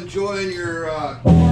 enjoying your uh,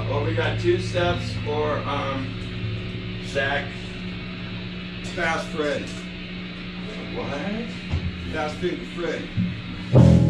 uh, well, we got two steps or um, Zach. Fast Freddy. What? Fast Finger Freddy.